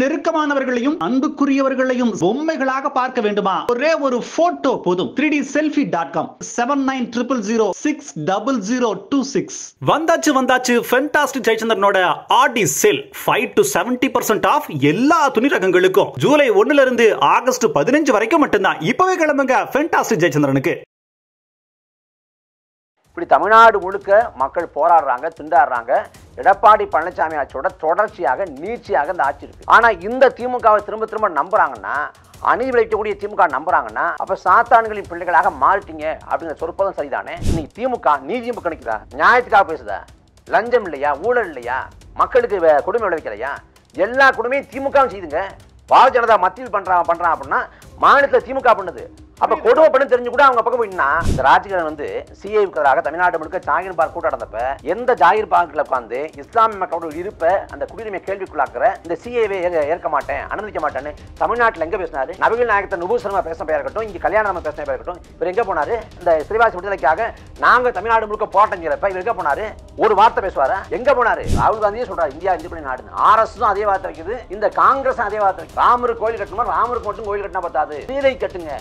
நெருக்கமானவர்களையும் அன்புக்குரியவர்களையும் பொம்மைகளாக பார்க்க வேண்டுமா? ஒரே ஒரு போட்டோ போதும். Three D selfie dot com seven nine triple zero six double zero two six வந்தாச்சு வந்தாச்சு. Fantastic ஜெயச்சந்திரனோட Aadi sale five to seventy percent off எல்லா துணி ரகங்களுக்கும் ஜூலை ஒன்னுல இருந்து ஆகஸ்ட் பதினஞ்சு வரைக்கும் மட்டும்தான். இப்பவே கிளம்புங்க. ஃபென்டாஸ்டிக் ஜெயச்சந்திரனுக்கு. இப்படி தமிழ்நாடு முழுக்க மக்கள் போராடுறாங்க திண்டாடுறாங்க. எடப்பாடி பழனிசாமி ஆட்சியோட தொடர்ச்சியாக நீட்சியாக இந்த ஆட்சி இருக்கு. ஆனால் இந்த திமுகவை திரும்ப திரும்ப நம்புறாங்கன்னா அணி விளைவிக்கக்கூடிய திமுக நம்புறாங்கன்னா அப்ப சாத்தான்களின் பிள்ளைகளாக மாறிட்டீங்க அப்படிங்கிற சொற்பதம் சரிதானே? இன்னைக்கு திமுக நீதி கணிக்குதா? நியாயத்துக்காக பேசுதா? லஞ்சம் இல்லையா? ஊழல் இல்லையா? மக்களுக்கு கொடுமை விளைவிக்கலையா? எல்லா கொடுமையும் திமுகவும் செய்துங்க. பாரதிய ஜனதா மத்தியில் பண்றான் பண்றான் அப்படின்னா மாநிலத்தில் திமுக பண்ணுது. அப்ப கொடுமை பண்ணு தெரிஞ்சு கூட அவங்க பக்கம் போயிட்டா இந்த ராஜகிரண் வந்து சிஐக்கு எதிராக தமிழ்நாடு முழுக்க ஜாகிர் பார்க் கூட்டம் நடந்தப்ப எந்த ஜாகிர் பார்க்ல உட்காந்து இஸ்லாமிய மக்களோட இருப்ப அந்த குடியுரிமை கேள்விக்குள்ளாக்குற இந்த சிஏவை ஏற்க மாட்டேன் அனுமதிக்க மாட்டேன்னு தமிழ்நாட்டில் எங்க பேசினாரு? நபிகள் நாயகத்தை நுபூசனமா பேச பேர் இருக்கட்டும் இங்க கல்யாணம் நம்ம பேசின பேர் இருக்கட்டும் இவர் எங்க போனாரு? இந்த சிறைவாசி விடுதலைக்காக நாங்க தமிழ்நாடு முழுக்க போட்டங்கிறப்ப இவர் எங்க போனாரு? ஒரு வார்த்தை பேசுவாரா? எங்க போனாரு? ராகுல் காந்தியே சொல்றாரு இந்தியா இந்து பண்ணி நாடு ஆர்எஸ் அதே வார்த்தை வைக்குது இந்த காங்கிரஸ் அதே வார்த்தை ராமர் கோயில் கட்டணுமா ராமருக்கு மட்டும் கோயில் கட்டினா பத்தாது. சீதை கட்டுங்க.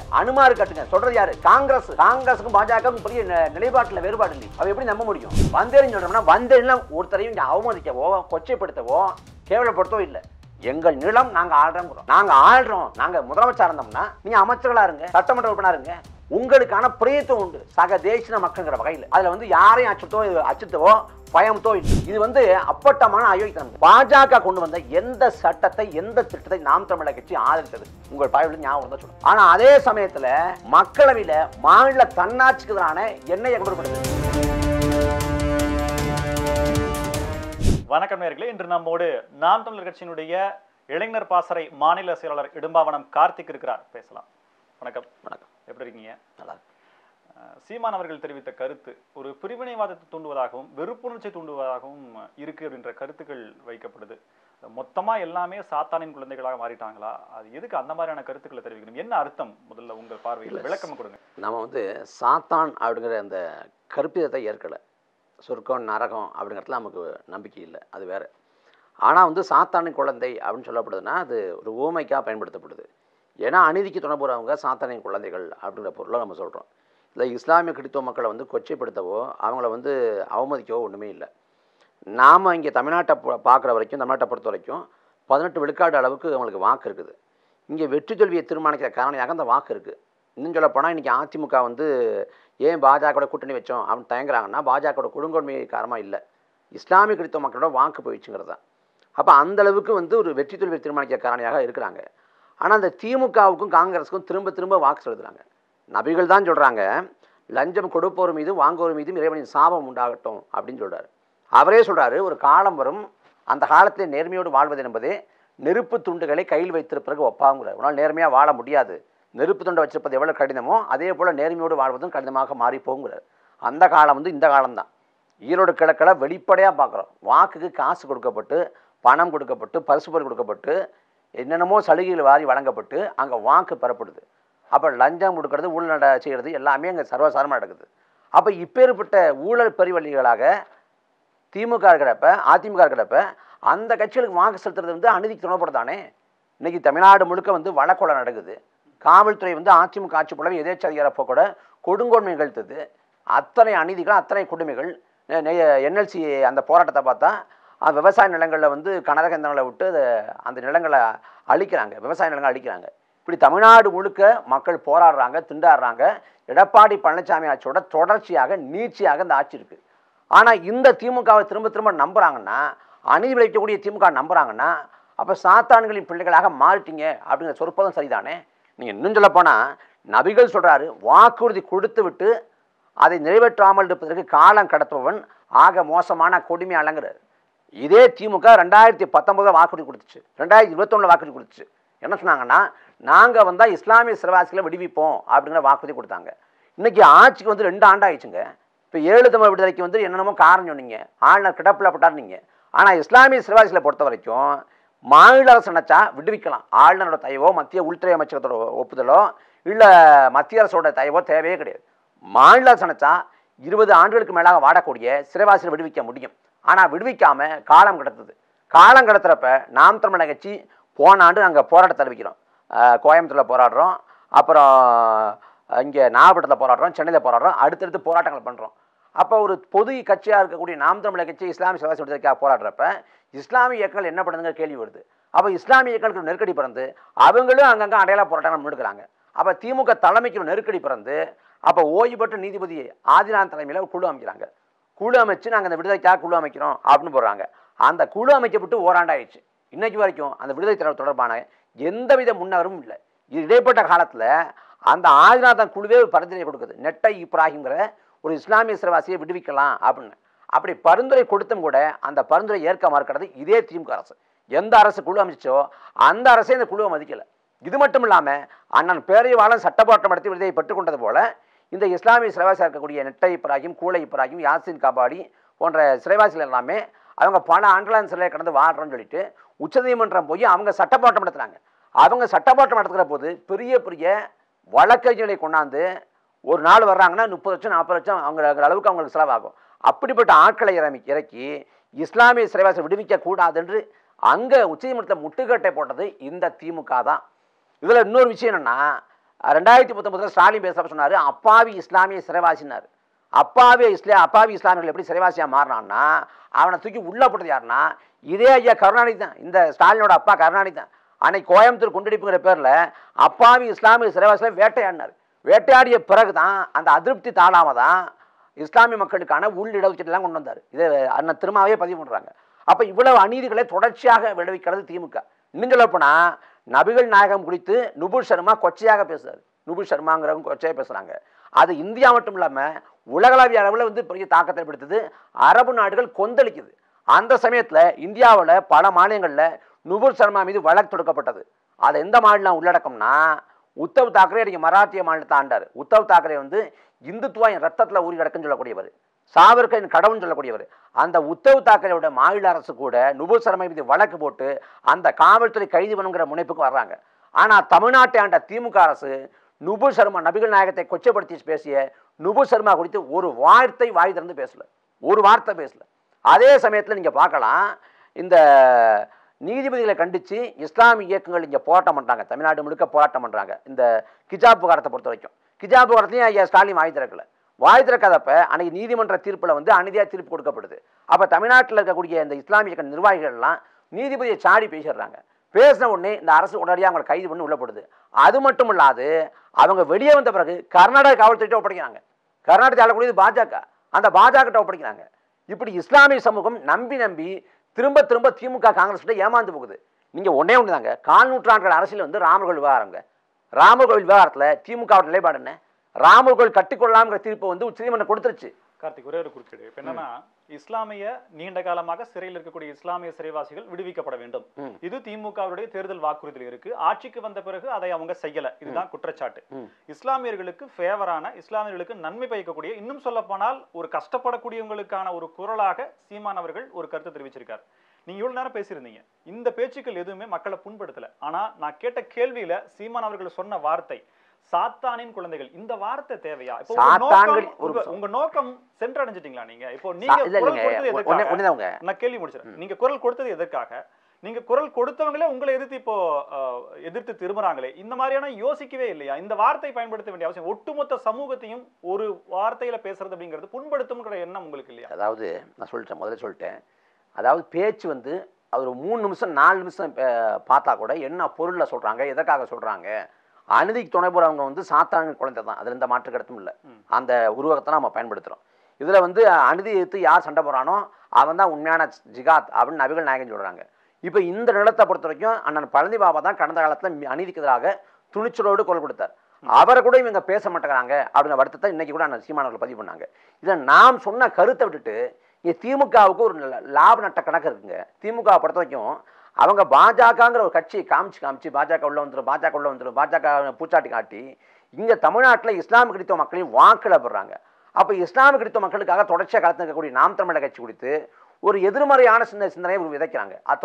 அனுமாரு இருக்கட்டுங்க சொல்றது யாரு? காங்கிரஸ். காங்கிரஸுக்கும் பாஜகவுக்கும் பெரிய நிலைப்பாட்டில் வேறுபாடு இல்லை அவ எப்படி நம்ப முடியும்? வந்தேன்னு சொல்றோம்னா வந்தேன்னா ஒருத்தரையும் அவமதிக்கவோ கொச்சைப்படுத்தவோ கேவலப்படுத்தவோ இல்லை. எங்கள் நிலம் நாங்க ஆள்றோம் நாங்க ஆள்றோம். நாங்க முதலமைச்சர் இருந்தோம்னா நீங்க அமைச்சர்களா இருங்க சட்டமன்ற உறுப்பினர் இருங்க. உங்களுக்கான பிரயத்தம் உண்டு. சக தேசின மக்கள்ங்கிற வகையில். அதுல வந்து யாரையும் அச்சத்தோ அச்சத்தவோ பயமத்தோ இல்லை. இது வந்து அப்பட்டமான அயோக்கியம் பாஜக கொண்டு வந்த எந்த சட்டத்தை எந்த திட்டத்தை நாம் தமிழர் கட்சி ஆதரித்தது? உங்கள் பாய்வில் ஞாபகம் தான் சொல்லுங்க. ஆனா அதே சமயத்துல மக்களவையில மாநில தன்னாட்சிக்கு எதிரான எண்ணெயை கொண்டு வரப்படுது வணக்கம் நேர்களே. இன்று நம்மோடு நாம் தமிழர் கட்சியினுடைய இளைஞர் பாசறை மாநில செயலாளர் இடும்பாவனம் கார்த்திக் இருக்கிறார். பேசலாம். வணக்கம். வணக்கம். எப்படி இருக்கீங்க? நல்லா சீமான் அவர்கள் தெரிவித்த கருத்து ஒரு பிரிவினைவாதத்தை தூண்டுவதாகவும் வெறுப்புணர்ச்சி தூண்டுவதாகவும் இருக்கு அப்படின்ற கருத்துக்கள் வைக்கப்படுது. மொத்தமா எல்லாமே சாத்தானின் குழந்தைகளாக மாறிட்டாங்களா? அது எதுக்கு அந்த மாதிரியான கருத்துக்களை தெரிவிக்கணும்? என்ன அர்த்தம் முதல்ல உங்கள் பார்வையில்? விளக்கம் கொடுங்க. நம்ம வந்து சாத்தான் அப்படிங்கிற அந்த கற்பிதத்தை ஏற்கலை. சொர்க்கம் நரகம் அப்படிங்கிறதுல நமக்கு நம்பிக்கை இல்லை. அது வேற. ஆனால் வந்து சாத்தானின் குழந்தை அப்படின்னு சொல்லப்படுதுன்னா அது ஒரு ஊமைக்காக பயன்படுத்தப்படுது. ஏன்னா அநீதிக்கு துணை போகிறவங்க சாத்தானின் குழந்தைகள் அப்படிங்கிற பொருளை நம்ம சொல்கிறோம் இல்லை இஸ்லாமிய கிறித்துவ மக்களை வந்து கொச்சைப்படுத்தவோ அவங்கள வந்து அவமதிக்கவோ ஒன்றுமே இல்லை. நாம் இங்கே தமிழ்நாட்டை பார்க்குற வரைக்கும் தமிழ்நாட்டை பொறுத்த வரைக்கும் பதினெட்டு விழுக்காடு அளவுக்கு அவங்களுக்கு வாக்கு இருக்குது. இங்கே வெற்றி தோல்வியை தீர்மானிக்கிற காரணியாக அந்த வாக்கு இருக்குது இன்னும் சொல்ல போனால் இன்றைக்கி அதிமுக வந்து ஏன் பாஜகவோட கூட்டணி வச்சோம் அப்படின்னு தயங்குறாங்கன்னா பாஜகவோட கொடுங்கோன்மை காரணமாக இல்லை. இஸ்லாமிய கிறித்துவ மக்களோட வாக்கு போயிடுச்சுங்கிறது தான். அப்போ அந்த அளவுக்கு வந்து ஒரு வெற்றி தோல்வியை தீர்மானிக்கிற காரணியாக இருக்கிறாங்க. ஆனால் அந்த திமுகவுக்கும் காங்கிரஸுக்கும் திரும்ப திரும்ப வாக்கு செலுத்துறாங்க. நபிகள் தான் சொல்கிறாங்க லஞ்சம் கொடுப்போர் மீதும் வாங்குவோர் மீதும் இறைவனின் சாபம் உண்டாகட்டும் அப்படின்னு சொல்கிறார் அவரே சொல்கிறாரு ஒரு காலம் வரும் அந்த காலத்தில் நேர்மையோடு வாழ்வது என்பதே நெருப்பு துண்டுகளை கையில் வைத்திருப்பதற்கு ஒப்பாங்கிறார் உன்னால் நேர்மையாக வாழ முடியாது. நெருப்பு துண்டை வச்சிருப்பது எவ்வளோ கடினமோ அதே போல் நேர்மையோடு வாழ்வதும் கடினமாக மாறி போங்கிறார் அந்த காலம் வந்து இந்த காலம்தான் ஈரோடு கிழக்கில் வெளிப்படையாக பார்க்குறோம். வாக்குக்கு காசு கொடுக்கப்பட்டு பணம் கொடுக்கப்பட்டு பரிசு பொருள் கொடுக்கப்பட்டு என்னென்னமோ சலுகைகள் வாரி வழங்கப்பட்டு அங்கே வாக்கு பெறப்படுது. அப்போ லஞ்சம் கொடுக்கறது ஊழல் செய்கிறது எல்லாமே அங்கே சர்வசாரமாக நடக்குது. அப்போ இப்பேற்பட்ட ஊழல் பெருவழிகளாக திமுக இருக்கிறப்ப அதிமுக இருக்கிறப்ப அந்த கட்சிகளுக்கு வாக்கு செலுத்துறது வந்து அநீதிக்கு துணைப்படுதானே இன்றைக்கி தமிழ்நாடு முழுக்க வந்து வழக்கொலை நடக்குது. காவல்துறை வந்து அதிமுக ஆட்சி போலவே அதிகாரப்போ கூட கொடுங்கோன்மை நிகழ்த்துது. அத்தனை அநீதிகள் அத்தனை கொடுமைகள் என்எல்சி அந்த போராட்டத்தை பார்த்தா விவசாய நிலங்களில் வந்து கனரக நிலங்களை விட்டு அந்த நிலங்களை அழிக்கிறாங்க. விவசாய நிலங்களை அழிக்கிறாங்க. இப்படி தமிழ்நாடு முழுக்க மக்கள் போராடுறாங்க திண்டாடுறாங்க. எடப்பாடி பழனிசாமி ஆட்சியோட தொடர்ச்சியாக நீட்சியாக இந்த ஆட்சி இருக்குது ஆனால் இந்த திமுகவை திரும்ப திரும்ப நம்புகிறாங்கன்னா அநீதி விளைவிக்கக்கூடிய திமுக நம்புகிறாங்கன்னா அப்போ சாத்தான்களின் பிள்ளைகளாக மாறிட்டீங்க அப்படிங்கிற சொற்பதும் சரிதானே? நீங்கள் இன்னும் சொல்ல போனால் நபிகள் சொல்கிறாரு வாக்குறுதி கொடுத்து விட்டு அதை நிறைவேற்றாமல் இருப்பதற்கு காலம் கடத்துபவன் ஆக மோசமான கொடுமையாளங்கிறார். இதே திமுக ரெண்டாயிரத்தி பத்தொன்பதில் வாக்குறுதி கொடுத்துச்சு. ரெண்டாயிரத்தி இருபத்தொன்னு வாக்குறுதி கொடுத்துச்சு. என்ன சொன்னாங்கன்னா நாங்கள் வந்தால் இஸ்லாமிய சிறவாசிகளை விடுவிப்போம் அப்படிங்கிற வாக்குறுதி கொடுத்தாங்க. இன்னைக்கு ஆட்சிக்கு வந்து ரெண்டு ஆண்டாயிடுச்சுங்க. இப்போ ஏழு தமிழ் விடுதலைக்கு வந்து என்னென்னமோ காரணம் சொன்னீங்க. ஆளுநர் கிடப்பில் பட்டார் நீங்கள் ஆனால் இஸ்லாமிய சிறவாசிகளை பொறுத்த வரைக்கும் மாநில அரசு நினச்சா விடுவிக்கலாம். ஆளுநரோட தயவோ மத்திய உள்துறை அமைச்சகத்தோட ஒப்புதலோ இல்லை மத்திய அரசோட தயவோ தேவையே கிடையாது. மாநில அரசு நினச்சா இருபது ஆண்டுகளுக்கு மேலாக வாடக்கூடிய சிறைவாசிகளை விடுவிக்க முடியும். ஆனால் விடுவிக்காம காலம் கிடத்துது. காலம் கிடத்துறப்ப நாம் தமிழக கட்சி போன ஆண்டு நாங்கள் போராட்டத்தை அறிவிக்கிறோம். கோயம்புத்தூரில் போராடுறோம். அப்புறம் இங்கே நாகப்பட்டினத்தில் போராடுறோம். சென்னையில் போராடுறோம். அடுத்தடுத்து போராட்டங்கள் பண்ணுறோம் அப்போ ஒரு பொது கட்சியாக இருக்கக்கூடிய நாம் தமிழக கட்சி இஸ்லாமிய சிவாசி விடுதலைக்காக போராடுறப்ப இஸ்லாமிய இயக்கங்கள் என்ன பண்ணுதுங்க கேள்வி வருது. அப்போ இஸ்லாமிய இயக்கங்களுக்கு நெருக்கடி பிறந்து அவங்களும் அங்கங்கே அடையாள போராட்டங்கள் முன்னெடுக்கிறாங்க. அப்போ திமுக தலைமைக்கு நெருக்கடி பிறந்து அப்போ ஓய்வு பெற்ற நீதிபதி ஆதிநாத் தலைமையில் ஒரு குழு அமைக்கிறாங்க. குழு அமைச்சு நாங்கள் அந்த விடுதலைக்காக குழு அமைக்கிறோம் அப்படின்னு போடுறாங்க. அந்த குழு அமைக்கப்பட்டு ஓராண்டாயிடுச்சு. இன்னைக்கு வரைக்கும் அந்த விடுதலை தொடர் தொடர்பான எந்தவித முன்னகரும் இல்லை. இது இடைப்பட்ட காலத்தில் அந்த ஆதிநாதன் குழுவே ஒரு பரிந்துரை கொடுக்குது. நெட்டை இப்ராஹிம்ங்கிற ஒரு இஸ்லாமிய சிறவாசியை விடுவிக்கலாம் அப்படின்னு. அப்படி பரிந்துரை கொடுத்தும் கூட அந்த பரிந்துரை ஏற்க மறுக்கிறது இதே திமுக அரசு. எந்த அரசு குழு அமைச்சோ அந்த அரசே இந்த குழுவை மதிக்கலை. இது மட்டும் இல்லாமல் அண்ணன் பேரறிவாளன் சட்டப்போட்டம் நடத்தி விடுதலை பெற்றுக்கொண்டது போல இந்த இஸ்லாமிய சிறைவாசியாக இருக்கக்கூடிய நெட்டை இப்ராஹிம் கூலை இப்ராஹிம் யாசின் காபாடி போன்ற சிறைவாசிகள் எல்லாமே அவங்க பல ஆண்டுகளாக சிலையை கடந்து வாழ்றோம்னு சொல்லிட்டு உச்சநீதிமன்றம் போய் அவங்க சட்டப்போட்டம் நடத்துகிறாங்க அவங்க சட்டப்போட்டம் நடத்துகிற போது பெரிய பெரிய வழக்கறிஞர்களை கொண்டாந்து ஒரு நாள் வர்றாங்கன்னா முப்பது லட்சம் நாற்பது லட்சம் அவங்க அளவுக்கு அவங்களுக்கு செலவாகும். அப்படிப்பட்ட ஆட்களை இறமி இறக்கி இஸ்லாமிய சிறைவாசியை விடுவிக்க கூடாது என்று அங்கே உச்சநீதிமன்றத்தை முட்டுக்கட்டை போட்டது இந்த திமுக தான். இதில் இன்னொரு விஷயம் என்னென்னா ரெண்டாயிரத்தி பத்தொன்பதுல ஸ்டாலின் பேச சொன்னார் அப்பாவி இஸ்லாமிய சிறைவாசினார் அப்பாவி இஸ்லா அப்பாவி இஸ்லாமியர்கள் எப்படி சிறைவாசியாக மாறினான்னா அவனை தூக்கி உள்ளே போட்டது யாருன்னா இதே ஐயா கருணாநிதி தான். இந்த ஸ்டாலினோட அப்பா கருணாநிதி தான். அன்னைக்கு கோயம்புத்தூர் குண்டடிப்புங்கிற பேரில் அப்பாவி இஸ்லாமிய சிறைவாசியில் வேட்டையாடினார். வேட்டையாடிய பிறகு தான் அந்த அதிருப்தி தாழாம தான் இஸ்லாமிய மக்களுக்கான உள் இடஒதுக்கீடுலாம் கொண்டு வந்தார். இதை அண்ணன் திருமாவே பதிவு பண்ணுறாங்க அப்போ இவ்வளவு அநீதிகளை தொடர்ச்சியாக விளைவிக்கிறது திமுக. இன்னும் சொல்லப்போனா நபிகள் நாயகம் குறித்து நுபுர் சர்மா கொச்சையாக பேசுறாரு. நுபுர் சர்மாங்கிறவங்க கொச்சையாக பேசுகிறாங்க அது இந்தியா மட்டும் இல்லாமல் உலகளாவிய அளவில் வந்து பெரிய தாக்கத்தை ஏற்படுத்துது. அரபு நாடுகள் கொந்தளிக்குது. அந்த சமயத்தில் இந்தியாவில் பல மாநிலங்களில் நுபுர் சர்மா மீது வழக்கு தொடுக்கப்பட்டது. அது எந்த மாநிலம் உள்ளடக்கம்னா உத்தவ் தாக்கரே அன்றைக்கி மராட்டிய மாநிலத்தை ஆண்டார். உத்தவ் தாக்கரே வந்து இந்துத்துவா என் ரத்தத்தில் ஊறி கிடக்குன்னு சொல்லக்கூடியவர். சாவர்கரின் கடவுள்னு சொல்லக்கூடியவர். அந்த உத்தவ் தாக்கரேவோட மாநில அரசு கூட நுபுர் சர்மா மீது வழக்கு போட்டு அந்த காவல்துறை கைது பண்ணுங்கிற முனைப்புக்கு வர்றாங்க. ஆனால் தமிழ்நாட்டை ஆண்ட திமுக அரசு நுபுர் சர்மா நபிகள் நாயகத்தை கொச்சப்படுத்தி பேசிய நுபுர் சர்மா குறித்து ஒரு வார்த்தை வாய் திறந்து பேசல. ஒரு வார்த்தை பேசல. அதே சமயத்தில் நீங்கள் பார்க்கலாம். இந்த நீதிபதிகளை கண்டித்து இஸ்லாமிய இயக்கங்கள் இங்கே போராட்டம் பண்ணுறாங்க தமிழ்நாடு முழுக்க போராட்டம் பண்ணுறாங்க இந்த கிஜாப் விவகாரத்தை பொறுத்த வரைக்கும் கிஜாப் விவகாரத்தையும் ஐயா ஸ்டாலின் வாய் திறக்கல. வாய் திறக்காதப்ப அன்னைக்கு நீதிமன்ற தீர்ப்பில் வந்து அநீதியாக தீர்ப்பு கொடுக்கப்படுது. அப்போ தமிழ்நாட்டில் இருக்கக்கூடிய இந்த இஸ்லாமிய நிர்வாகிகள்லாம் நீதிபதியை சாடி பேசிடுறாங்க. பேசின உடனே இந்த அரசு உடனடியாக அவங்களை கைது பண்ணி உள்ளப்படுது அது மட்டும் இல்லாது அவங்க வெளியே வந்த பிறகு கர்நாடக காவல்துறையிட்ட ஒப்படைக்கிறாங்க. கர்நாடகத்தை ஆளக்கூடியது பாஜக. அந்த பாஜக ஒப்படைக்கிறாங்க. இப்படி இஸ்லாமிய சமூகம் நம்பி நம்பி திரும்ப திரும்ப திமுக காங்கிரஸ் கிட்ட ஏமாந்து போகுது. நீங்கள் ஒன்னே ஒன்று தாங்க கால் நூற்றாண்டுகள் அரசியல் வந்து ராமர் கோவில் விவகாரங்க. ராமர் கோவில் விவகாரத்தில் திமுக நிலைப்பாடு என்ன? ராமர் கோவில் கட்டிக்கொள்ளலாம்ங்கிற தீர்ப்பை வந்து உச்சநீதிமன்றம் கொடுத்துருச்சு. கார்த்திக் ஒரே ஒரு குறுக்கீடு. இப்ப என்னன்னா இஸ்லாமிய நீண்ட காலமாக சிறையில் இருக்கக்கூடிய இஸ்லாமிய சிறைவாசிகள் விடுவிக்கப்பட வேண்டும். இது திமுகவுடைய தேர்தல் வாக்குறுதியில் இருக்கு. ஆட்சிக்கு வந்த பிறகு அதை அவங்க செய்யல. இதுதான் குற்றச்சாட்டு. இஸ்லாமியர்களுக்கு ஃபேவரான இஸ்லாமியர்களுக்கு நன்மை பயக்கக்கூடிய இன்னும் சொல்ல போனால் ஒரு கஷ்டப்படக்கூடியவங்களுக்கான ஒரு குரலாக சீமான் அவர்கள் ஒரு கருத்து தெரிவிச்சிருக்காரு. நீங்க இவ்வளவு நேரம் பேசியிருந்தீங்க. இந்த பேச்சுக்கள் எதுவுமே மக்களை புண்படுத்தல. ஆனா நான் கேட்ட கேள்வியில சீமான் அவர்கள் சொன்ன வார்த்தை சாத்தானின் குழந்தைகள் இந்த வார்த்தை தேவையா? இப்போ உங்க நோக்கம் சென்றடைஞ்சிட்டீங்களா நீங்க? இப்போ நீங்க நான் கேள்வி முடிச்சிடறேன். நீங்க குரல் கொடுத்தது எதற்காக? நீங்க குரல் கொடுத்தவங்களே உங்களை எதிர்த்து இப்போ எதிர்த்து திரும்புறாங்களே. இந்த மாதிரியான யோசிக்கவே இல்லையா? இந்த வார்த்தை பயன்படுத்த வேண்டிய அவசியம் ஒட்டுமொத்த சமூகத்தையும் ஒரு வார்த்தையில பேசுறது அப்படிங்கிறது புண்படுத்தும்ங்கிற எண்ணம் உங்களுக்கு இல்லையா? அதாவது நான் சொல்லிட்டேன் முதல்ல சொல்லிட்டேன். அதாவது பேச்சு வந்து அது ஒரு மூணு நிமிஷம் நாலு நிமிஷம் பார்த்தா கூட என்ன பொருளில் சொல்கிறாங்க எதற்காக சொல்கிறாங்க அநீதிக்கு துணை போகிறவங்க வந்து சாத்தான குழந்தை தான் அதில் எந்த மாற்று கருத்தும் இல்லை. அந்த உருவகத்தை நம்ம பயன்படுத்துகிறோம் இதில் வந்து அநீதி எதிர்த்து யார் சண்டை போகிறானோ அவன் தான் உண்மையான ஜிகாத் அப்படின்னு நபிகள் நாயகன் சொல்கிறாங்க இப்போ இந்த நிலத்தை பொறுத்த வரைக்கும் அண்ணன் பழனி பாபா தான் கடந்த காலத்தில் அநீதிக்கு எதிராக துணிச்சலோடு குரல் கொடுத்தார். அவரை கூட இவங்க பேச மாட்டேங்கிறாங்க அப்படின்ற வருத்தத்தை இன்னைக்கு கூட அண்ணன் சீமானவர்கள் பதிவு பண்ணாங்க. இதை நாம் சொன்ன கருத்தை விட்டுட்டு இங்கே திமுகவுக்கு ஒரு லாப நட்ட கணக்கு இருக்குங்க. திமுக பொறுத்த வரைக்கும் அவங்க பாஜகங்கிற ஒரு கட்சியை காமிச்சு காமிச்சு பாஜக உள்ள வந்துடும் பாஜக உள்ள வந்துடும் பாஜக பூச்சாட்டி காட்டி இங்கே தமிழ்நாட்டில் இஸ்லாமிய கிறிஸ்தவ மக்களையும் வாக்கில் பெறாங்க அப்போ இஸ்லாமிய கிறிஸ்தவ மக்களுக்காக தொடர்ச்சியாக கலந்து இருக்கக்கூடிய நாம் தமிழக கட்சி குறித்து ஒரு எதிர்மறையான சின்ன சிந்தனையை விதைக்கிறாங்க. அது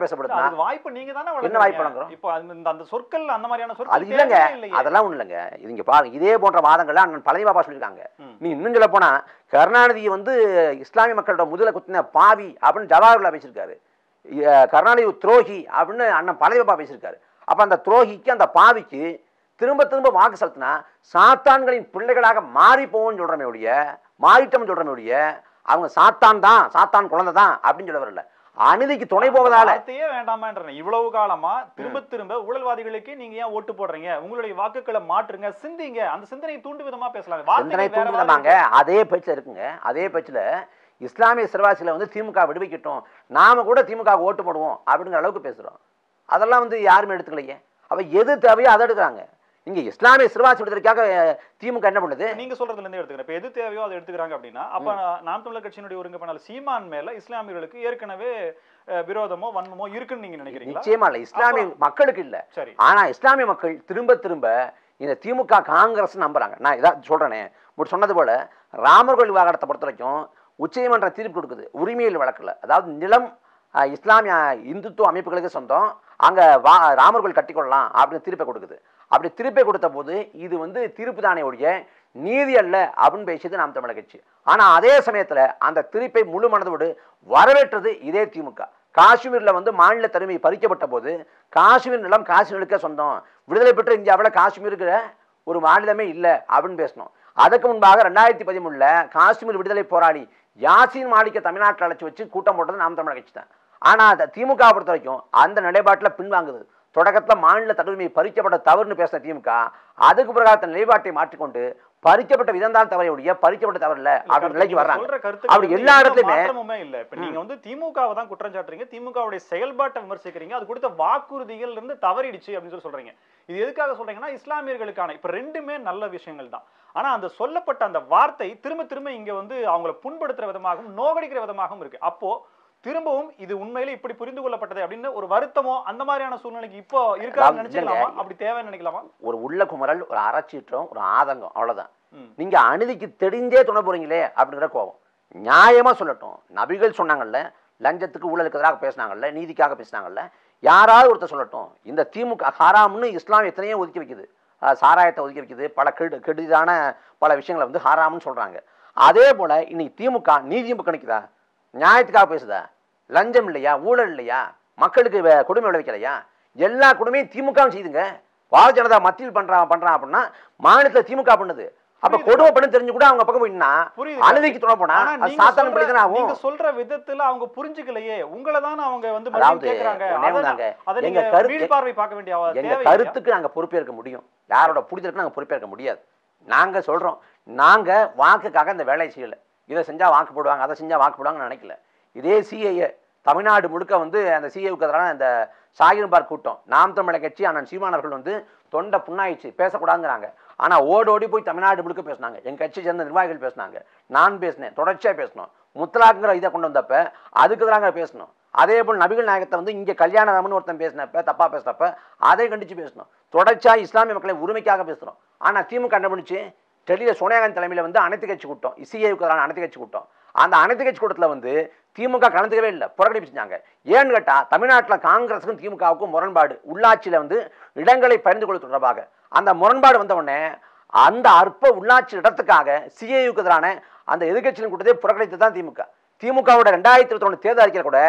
பேசப்படுதுன்னா அதுக்கு வாய்ப்பு நீங்க தானே என்ன வாய்ப்பு வழங்குறோம்? இப்போ அந்த- சொற்கள் அந்த மாதிரியான அது சொற்கள் இல்லைங்க. தேவையே இல்லையே. அதெல்லாம் ஒண்ணு இல்லைங்க. இது இங்க பாருங்க இதே போன்ற வாதங்களை அண்ணன் பழனி பாபா சொல்லியிருக்காங்க. நீ இன்னும் சொல்ல போனா கருணாநிதி வந்து இஸ்லாமிய மக்களோட முதல குத்தின பாவி அப்படின்னு ஜவஹர்லால் பேசியிருக்காரு கருணாநிதி துரோகி அப்படின்னு அண்ணன் பழனிபாபா பேசியிருக்காரு. அப்ப அந்த துரோகிக்கு அந்த பாவிக்கு திரும்ப திரும்ப வாக்கு செலுத்தினா சாத்தான்களின் பிள்ளைகளாக மாறி போவோம்னு சொல்றமே ஒழிய மாறிட்டோம்னு சொல்றமே ஒழிய அவங்க சாத்தான் தான் சாத்தான் குழந்தை தான் அப்படின்னு சொல்ல வரல. அநீதிக்கு துணை போவதால வேண்டாமான்றேன். இவ்வளவு காலமா திரும்ப திரும்ப ஊழல்வாதிகளுக்கு நீங்க ஏன் ஓட்டு போடுறீங்க? உங்களுடைய வாக்குகளை மாற்றுங்க சிந்திங்க. அந்த சிந்தனையை தூண்டு விதமா பேசலாம் சிந்தனை அதே பேச்சில் இருக்குங்க. அதே பேச்சில் இஸ்லாமிய சிறுவாசியில் வந்து திமுக விடுவிக்கட்டும். நாம கூட திமுக ஓட்டு போடுவோம் அப்படிங்கிற அளவுக்கு பேசுறோம். அதெல்லாம் வந்து யாருமே எடுத்துக்கலையே. அப்ப எது தேவையோ அதை எடுக்கிறாங்க. இங்க இஸ்லாமிய சிறுவாசி விடுதலைக்காக திமுக என்ன பண்ணுது? நீங்க சொல்றதுல இருந்து எடுத்துக்கிறேன். இப்ப எது தேவையோ அதை எடுத்துக்கிறாங்க அப்படின்னா அப்ப நாம் தமிழர் கட்சியினுடைய ஒருங்கிணைப்பாளர் சீமான் மேல இஸ்லாமியர்களுக்கு ஏற்கனவே விரோதமோ வன்மமோ இருக்குன்னு நீங்க நினைக்கிறீங்களா? நிச்சயமா இல்ல. இஸ்லாமிய மக்களுக்கு இல்ல. சரி. ஆனா இஸ்லாமிய மக்கள் திரும்ப திரும்ப இந்த திமுக காங்கிரஸ் நம்புறாங்க. நான் இதான் சொல்றேனே. இப்படி சொன்னது போல ராமர் கோயில் விவகாரத்தை பொறுத்த வரைக்கும் உச்சநீதிமன்ற தீர்ப்பு கொடுக்குது. உரிமையில் வழக்கில். அதாவது நிலம் இஸ்லாமிய இந்துத்துவ அமைப்புகளுக்கு சொந்தம். அங்கே வா ராமர் கோயில் கட்டிக்கொள்ளலாம் அப்படின்னு தீர்ப்பை கொடுக்குது. அப்படி தீர்ப்பை கொடுத்த போது இது வந்து தீர்ப்பு தானே ஒழிய நீதி அல்ல அப்படின்னு பேசியது நாம் தமிழக கட்சி. ஆனால் அதே சமயத்தில் அந்த தீர்ப்பை முழு மனதோடு வரவேற்றது இதே திமுக. காஷ்மீரில் வந்து மாநில தனிமை பறிக்கப்பட்ட போது காஷ்மீர் நிலம் காஷ்மீருக்கே சொந்தம். விடுதலை பெற்ற இந்தியாவில் காஷ்மீருக்கு ஒரு மாநிலமே இல்லை அப்படின்னு பேசணும் அதுக்கு முன்பாக ரெண்டாயிரத்தி பதிமூணுல காஷ்மீர் விடுதலை போராளி யாசின் மாளிகை தமிழ்நாட்டில் அழைச்சி வச்சு கூட்டம் போட்டது நாம் தமிழர் கட்சி தான். ஆனா அந்த திமுக பொறுத்த வரைக்கும் அந்த நிலைப்பாட்டில் பின்வாங்குது. தொடக்கத்துல மாநில தடுமையை பறிக்கப்பட தவறுன்னு பேசின திமுக அதுக்கு பிறகு அந்த நிலைப்பாட்டை மாற்றிக்கொண்டு பறிக்கப்பட்ட விதம் தான் தவறை ஒழிய பறிக்கப்பட்ட தவறு இல்லை அப்படின்ற நிலைக்கு வர்றாங்க. அப்படி எல்லா இடத்துலயுமே- இல்ல. இப்ப நீங்க வந்து திமுகவை தான் குற்றம் சாட்டுறீங்க. திமுகவுடைய செயல்பாட்டை விமர்சிக்கிறீங்க. அது கொடுத்த வாக்குறுதிகள் இருந்து தவறிடுச்சு அப்படின்னு சொல்லி சொல்றீங்க. இது எதுக்காக சொல்றீங்கன்னா இஸ்லாமியர்களுக்கான. இப்ப ரெண்டுமே நல்ல விஷயங்கள் தான். ஆனா அந்த சொல்லப்பட்ட அந்த வார்த்தை திரும்ப திரும்ப இங்க வந்து அவங்கள புண்படுத்துற விதமாகவும் நோகடிக்கிற விதமாகவும் இருக்கு. அப்போ திரும்பவும் இது உண்மையில இப்படி புரிந்து கொள்ளப்பட்டது அப்படின்னு ஒரு வருத்தமோ அந்த மாதிரியான சூழ்நிலைக்கு இப்போ இருக்காதுன்னு நினைச்சுக்கலாமா. அப்படி தேவைன்னு நினைக்கலாமா? ஒரு உள்ள குமரல் ஒரு அறச்சீற்றம் ஒரு ஆதங்கம் அவ்வளவுதான். நீங்க அநீதிக்கு தெரிஞ்சே துணை போறீங்களே அப்படிங்கிற கோபம். நியாயமா சொல்லட்டும். நபிகள் சொன்னாங்கல்ல லஞ்சத்துக்கு ஊழலுக்கு எதிராக பேசினாங்கல்ல நீதிக்காக பேசினாங்கல்ல யாராவது ஒருத்தர் சொல்லட்டும் இந்த திமுக ஹராம்னு இஸ்லாம் எத்தனையோ ஒதுக்கி வைக்குது. சாராயத்தை ஒதுக்கி வைக்குது பல கெடு கெடுதான பல விஷயங்களை வந்து ஹராம்னு சொல்றாங்க. அதே போல இன்னைக்கு திமுக நீதியும் கணிக்குதா? நியாயத்துக்காக பேசுதா? லஞ்சம் இல்லையா? ஊழல் இல்லையா? மக்களுக்கு கொடுமை விளைவிக்கலையா? எல்லா கொடுமையும் திமுக செய்யுதுங்க பாரதிய ஜனதா மத்தியில் பண்றான் பண்றான் அப்படின்னா மாநிலத்துல திமுக பண்ணுது. அப்ப. கொடுமை பண்ணு தெரிஞ்சு கூட அவங்க பக்கம் போயினா புரியுது. அநீதிக்கு துணை போனா சாத்தான தானே ஆகும். நீங்க சொல்ற விதத்துல அவங்க புரிஞ்சுக்கலையே. உங்களை தானே அவங்க வந்து அதாவது கேக்குறாங்க. எங்க கருத்து- பார்வை பார்க்க வேண்டிய எங்க? கருத்துக்கு நாங்க பொறுப்பேற்க முடியும். யாரோட புரிதலுக்கு நாங்க பொறுப்பேற்க முடியாது. நாங்க சொல்றோம். நாங்க வாக்குக்காக இந்த வேலையை செய்யல. இதை செஞ்சால் வாக்கு போடுவாங்க அதை செஞ்சால் வாக்கு போடுவாங்கன்னு நினைக்கல. இதே சிஐஏ தமிழ்நாடு முழுக்க வந்து அந்த சிஏவுக்கு எதிரான இந்த சாகிரபார் கூட்டம் நாம் தமிழக கட்சி அண்ணன் சீமானவர்கள் வந்து தொண்டை புண்ணாயிடுச்சு பேசக்கூடாதுங்கிறாங்க. ஆனால் ஓடோடி போய் தமிழ்நாடு முழுக்க பேசினாங்க. எங்கள் கட்சி சேர்ந்த நிர்வாகிகள் பேசினாங்க. நான் பேசினேன் தொடர்ச்சியாக பேசணும். முத்தலாக்குங்கிற இதை கொண்டு வந்தப்ப அதுக்கு எதிராக பேசணும். அதே போல் நபிகள் நாயகத்தை வந்து இங்கே கல்யாணராமன் ஒருத்தன் பேசினப்ப தப்பாக பேசுகிறப்ப அதை கண்டித்து பேசணும். தொடர்ச்சியாக இஸ்லாமிய மக்களை உரிமைக்காக பேசுகிறோம் ஆனால் திமுக என்ன டெல்லியில் சோனியாகாந்தி தலைமையில் வந்து அனைத்து கட்சி கூட்டம் சிஏவுக்கு எதிரான அனைத்து கட்சி கூட்டம். அந்த அனைத்து கட்சி கூட்டத்தில் வந்து திமுக கலந்துக்கவே இல்லை புறக்கணிப்பு செஞ்சாங்க. ஏன்னு கேட்டால் தமிழ்நாட்டில் காங்கிரஸுக்கும் திமுகவுக்கும் முரண்பாடு உள்ளாட்சியில் வந்து இடங்களை பகிர்ந்து கொள்ள தொடர்பாக. அந்த முரண்பாடு வந்த உடனே அந்த அற்ப உள்ளாட்சி இடத்துக்காக சிஏயுக்கு எதிரான அந்த எதிர்கட்சியின் கூட்டத்தை புறக்கணித்து தான் திமுக. திமுகவோட ரெண்டாயிரத்தி இருபத்தி ஒன்று தேர்தல் அறிக்கையில் கூட